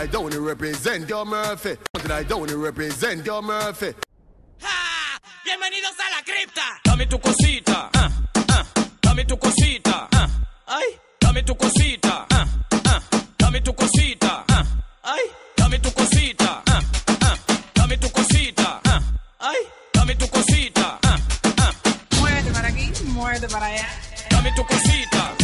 I don't represent your Murphy. I don't represent your Murphy. ¡Ja! ¡Bienvenidos a la cripta! Dame tu cosita, ah, ah, dame tu cosita, ah, ay, dame tu cosita, ah, ah, dame tu cosita, ah, ay, dame tu cosita, ah, ah, dame tu cosita, ah, ay, dame tu cosita, ah, ah, Muévete para aquí, muévete para allá. dame tu cosita,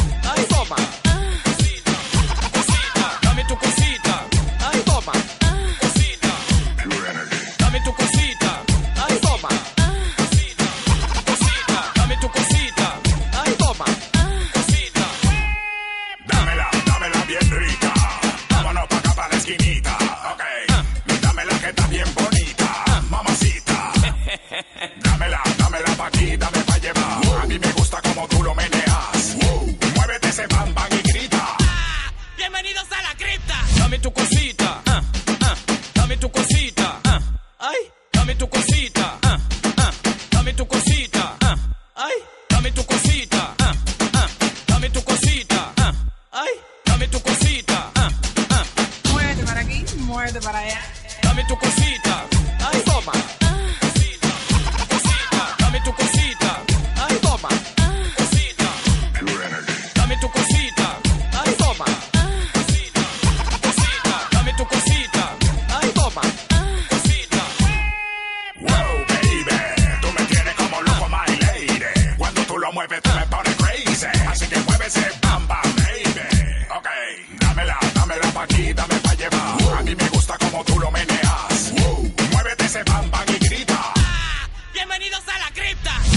Dame tu cosita, ah, ah, dame tu cosita, ah, ay, dame tu cosita, ah, ah, dame tu cosita, ah, ay, dame tu cosita, ah, ah, dame tu cosita, ah, ay, dame tu cosita, ah, ah. Muévete para aquí, muévete para allá.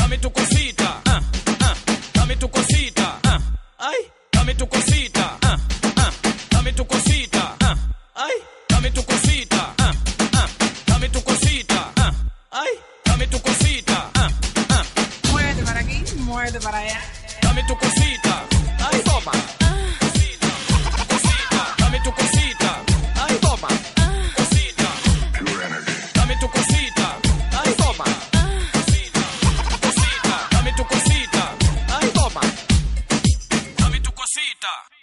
dame tu cosita, ah, ah, dame tu cosita, ah, ay, dame tu cosita, ah, ah, dame tu cosita, ah, ay, dame tu cosita, ah, ah, dame tu cosita, ah, ay, dame tu cosita, ah, ah, para aquí, muévete para allá, dame tu cosita. Utah